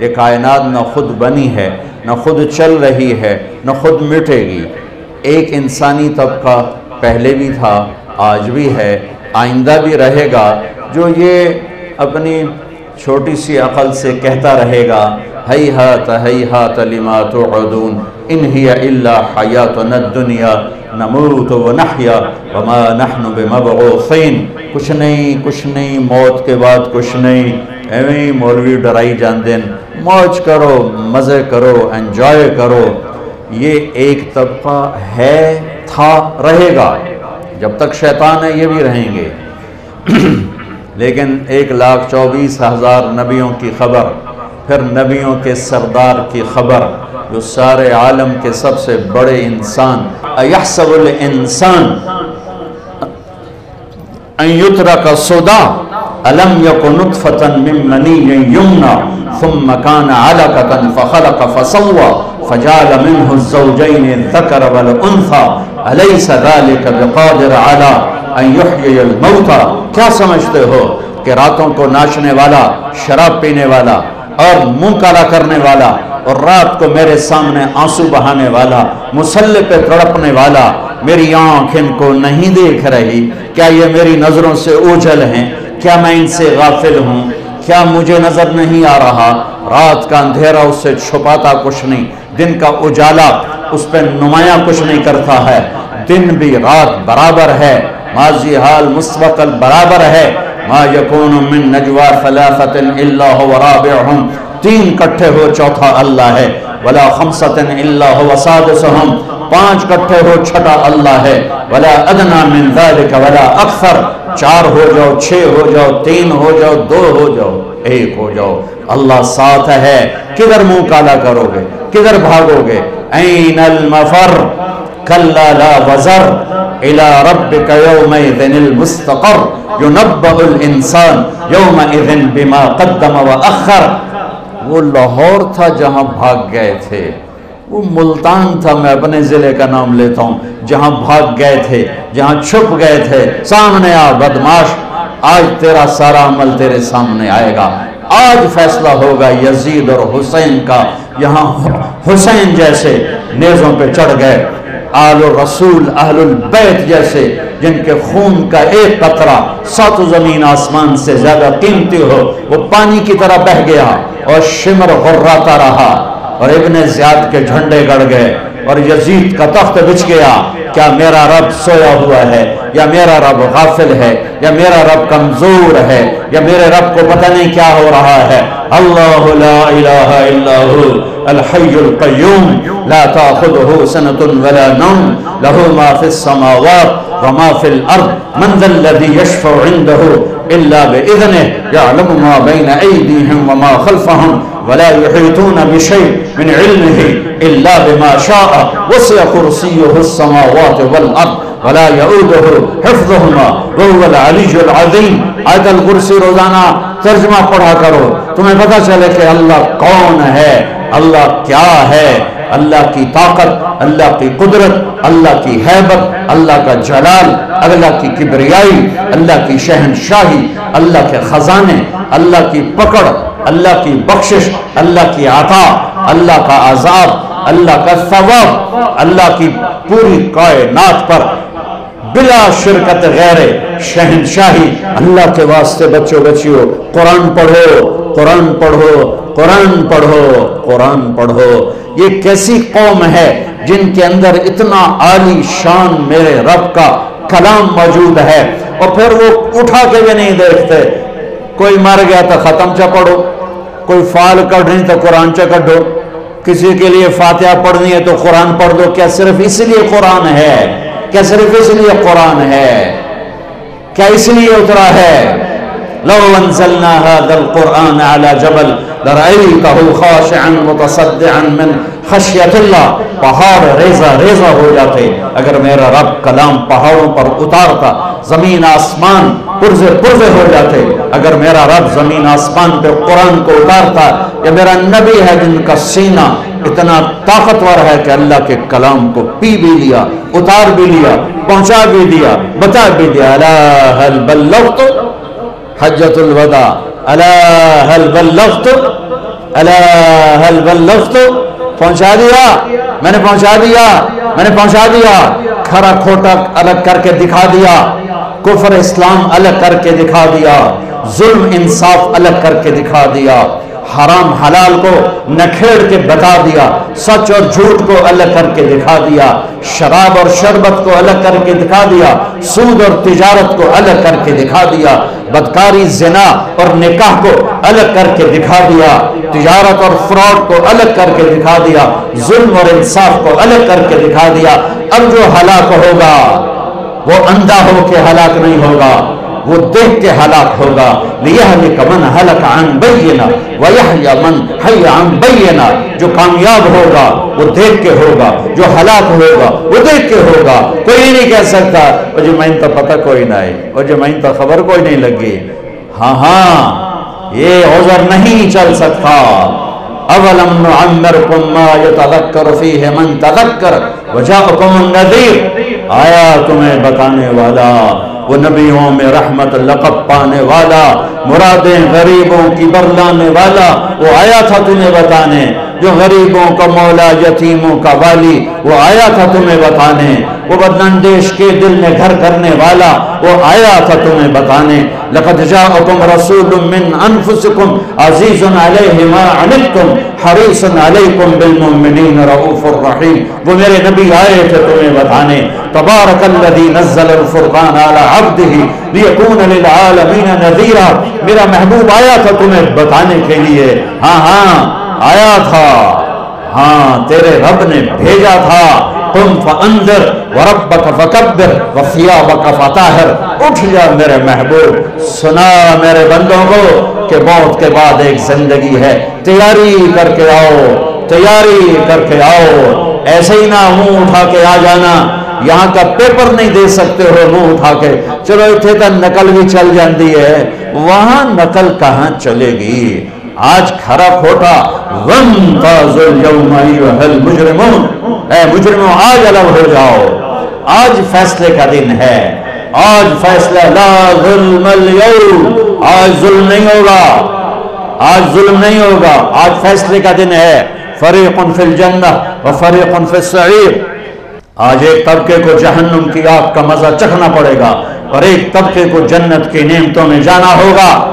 یہ کائنات نہ خود بنی ہے، نہ خود چل رہی ہے، نہ خود مٹے گی۔ ایک انسانی طبقہ پہلے بھی تھا، آج بھی ہے، آئندہ بھی رہے گا۔ جو یہ اپنی چھوٹی سی عقل سے کہتا رہے گا ہی ہاتھ ہی ہاتھ لما تعدون ان ہی الا حیاتنا الدنیا، نموت و نحیا، وما نحن بمبعوثین۔ کچھ نہیں کچھ نہیں، موت کے بعد کچھ نہیں۔ ایویں مولوی ڈرائی جان دین موج کرو، مزے کرو انجوائے کرو، یہ ایک طبقہ ہے، تھا، رہے گا۔ جب تک شیطان ہے، یہ بھی رہیں گے۔ لیکن ایک لاکھ چوبیس ہزار نبیوں کی خبر، پھر نبیوں کے سردار کی خبر، جو سارے عالم کے سب سے بڑے انسان۔ ایحسب الانسان ان یترک صدا، الم یکن نطفتا من منی یمنا۔ ثم كان علقة فخلق فسوى فجعل منه الزوجين الذكر والأنثى. أليس ذلك بقادر على أن يحيي الموتى؟ کیا سمجھتے ہو کہ راتوں کو ناچنے والا، شراب پینے والا اور منہ کالا کرنے والا اور رات کو میرے سامنے آنسو بہانے والا، مسلح پہ تڑپنے والا، میری آنکھ ان کو نہیں دیکھ رہی؟ کیا یہ میری نظروں سے اوجھل ہیں؟ کیا میں ان سے غافل ہوں؟ کیا مجھے نظر نہیں آ رہا؟ رات کا اندھیرا اس سے چھپاتا کچھ نہیں، دن کا اجالا اس پہ نمایاں کچھ نہیں کرتا ہے۔ دن بھی رات برابر ہے، ماضی حال مستقل برابر ہے۔ ما یکون من نجوا ثلاثت الا هو رابعهم تین کٹھے ہو چوتھا اللہ ہے، ولا خمسط الا هو سادسهم پانچ کٹھے ہو چھٹا اللہ ہے۔ ولا ادنا من ذلك ولا اکثر۔ چار ہو جاؤ، چھ ہو جاؤ، تین ہو جاؤ، دو ہو جاؤ، ایک ہو جاؤ۔ اللہ ساتھ ہے۔ کدھر منہ کالا کرو گے؟ کدھر بھاگو گے؟ این المفر، کلا لا وزر۔ الى ربك يومئذ المستقر۔ ينبأ الانسان يومئذ بما قدم واخر وہ لاہور تھا جہاں بھاگ گئے تھے۔ وہ ملتان تھا، میں اپنے ضلع کا نام لیتا ہوں، جہاں بھاگ گئے تھے، جہاں چھپ گئے تھے۔ سامنے آ بدماش آج تیرا سارا عمل تیرے سامنے آئے گا۔ آج فیصلہ ہوگا یزید اور حسین کا۔ یہاں حسین جیسے نیزوں پہ چڑھ گئے۔ آل رسول اہل البیت جیسے، جن کے خون کا ایک قطرہ سات زمین آسمان سے زیادہ قیمتی ہو، وہ پانی کی طرح بہ گیا اور شمر غراتا رہا۔ اور ابن زیاد کے جھنڈے گڑ گئے اور یزید کا تخت بچ گیا۔ کیا میرا رب سویا ہوا ہے؟ یا میرا رب غافل ہے؟ یا میرا رب کمزور ہے؟ یا میرے رب کو پتہ نہیں کیا ہو رہا ہے؟ اللہ لا الہ الا ہو الحی القیوم، لا تاخذه سنة ولا نوم له ما في السماوات وما في الأرض من ذا الذي يشفع عنده الا باذنه يعلم ما بين ايديهم وما خلفهم ولا يحيطون بشيء من علمه الا بما شاء وسع كرسيه السماوات والارض ولا يؤوده حفظهما وهو العلي العظيم آیت الکرسی روزانہ ترجمہ پڑھا کرو تمہیں پتہ چلے کہ اللہ کون ہے اللہ کیا ہے؟ اللہ کی طاقت، اللہ کی قدرت، اللہ کی حیبت، اللہ کا جلال، اللہ کی کبریائی، اللہ کی شہنشاہی، اللہ کے خزانے، اللہ کی پکڑ، اللہ کی بخشش، اللہ کی عطا، اللہ کا عذاب، اللہ کا ثواب، اللہ کی پوری کائنات پر بلا شرکت غیر شہنشاہی۔ اللہ کے واسطے بچوں بچیوں قرآن پڑھو قرآن پڑھو قرآن پڑھو قرآن پڑھو۔ یہ کیسی قوم ہے جن کے اندر اتنا عالی شان میرے رب کا کلام موجود ہے؟ اور پھر وہ اٹھا کے بھی نہیں دیکھتے۔ کوئی مر گیا تو ختم چا پڑھو، کوئی فال کڑھنی تو قرآن چا کڑھو کسی کے لیے فاتحہ پڑھنی ہے تو قرآن پڑھ دو کیا صرف اس لیے قرآن ہے؟ کیا صرف اس لیے قرآن ہے؟ کیا اس لیے اترا ہے؟ لو انزلنا هذا القرآن على جبل۔ لرأيته خاشعا متصدعا من خشیت اللہ، پہاڑ ریزہ ریزہ ہو جاتے اگر میرا رب کلام پہاڑوں پر اتارتا، زمین آسمان پرزے پرزے ہو جاتے اگر میرا رب زمین آسمان پہ قرآن کو اتارتا یا میرا نبی ہے جن کا سینہ اتنا طاقتور ہے کہ اللہ کے کلام کو پی بھی لیا، اتار بھی لیا، پہنچا بھی دیا بتا بھی دیا۔ اللہ حل بلغت حجت الوداع؟ الا هل بلغت؟ الہل بلغت؟ پہنچا دیا. میں نے پہنچا دیا. میں نے پہنچا دیا. کھرا کھوٹا الگ کر کے دکھا دیا. کفر اسلام الگ کر کے دکھا دیا. ظلم انصاف الگ کر کے دکھا دیا. حرام حلال کو نکھیڑ کے بتا دیا، سچ اور جھوٹ کو الگ کر کے دکھا دیا، شراب اور شربت کو الگ کر کے دکھا دیا، سود اور تجارت کو الگ کر کے دکھا دیا، بدکاری، زنا اور نکاح کو الگ کر کے دکھا دیا، تجارت اور فراڈ کو الگ کر کے دکھا دیا، ظلم اور انصاف کو الگ کر کے دکھا دیا۔ اب جو ہلاک ہوگا، وہ اندھا ہو کے ہلاک نہیں ہوگا۔ وہ دیکھ کے ہلاک ہوگا۔ لِيَهْلِكَ مَنْ هَلَكَ عَنْ بَيِّنَا وَيَحْيَ مَنْ حَيَّ عَنْ بَيِّنَا جو کامیاب ہوگا، وہ دیکھ کے ہوگا۔ جو ہلاک ہوگا، وہ دیکھ کے ہوگا۔ کوئی نہیں کہہ سکتا وہ جو جی میں تو پتہ کوئی نہ ہے۔ وہ جو جی میں تو خبر کوئی نہیں لگی۔ ہاں ہاں یہ عذر نہیں چل سکتا۔ اولم نعمرکم ما یتذکر فیہ من تذکر۔ وجاءکم النذیر۔ آیا تمہیں بتانے والا وہ نبیوں میں رحمت لقب پانے والا، مرادیں غریبوں کی برلانے والا، وہ آیا تھا تمہیں بتانے۔ جو غریبوں کا مولا، یتیموں کا والی، وہ آیا تھا تمہیں بتانے۔ وہ بدنندیش کے دل میں گھر کرنے والا، وہ آیا تھا تمہیں بتانے۔ لقد جاءکم رسول من انفسکم عزیز علیہ ما عنتم، حریص علیکم بالمؤمنین رعوف الرحیم۔ وہ میرے نبی آئے تھے تمہیں بتانے۔ تبارک الذی نزل الفرقان على عبده لیکون للعالمین نذیرا۔ میرا محبوب آیا تھا تمہیں بتانے کے لیے۔ ہاں ہاں۔ آیا تھا؟ ہاں تیرے رب نے بھیجا تھا۔ تم فاندر وربک فکبر وثیابک فطاہر۔ اٹھ جا میرے محبوب، سنا میرے بندوں کو کہ موت کے بعد ایک زندگی ہے۔ تیاری کر کے آؤ، تیاری کر کے آؤ۔ ایسے ہی نہ منہ اٹھا کے آ جانا۔ یہاں کا پیپر نہیں دے سکتے ہو منہ اٹھا کے۔ چلو اتنے کا نقل بھی چل جاتی ہے۔ وہاں نقل کہاں چلے گی؟ آج کھرا کھوٹا، غم تازل یوم ایوہ المجرمون۔ اے مجرموں آج الگ ہو جاؤ۔ آج فیصلے کا دن ہے۔ آج فیصلہ، لا ظلم اليوم۔ آج ظلم نہیں ہوگا۔ آج ظلم نہیں ہوگا۔ آج فیصلے کا دن ہے۔ فریق فی الجنہ و فریق فی السعیر۔ آج ایک طبقے کو جہنم کی آگ کا مزہ چکھنا پڑے گا اور ایک طبقے کو جنت کی نعمتوں میں جانا ہوگا۔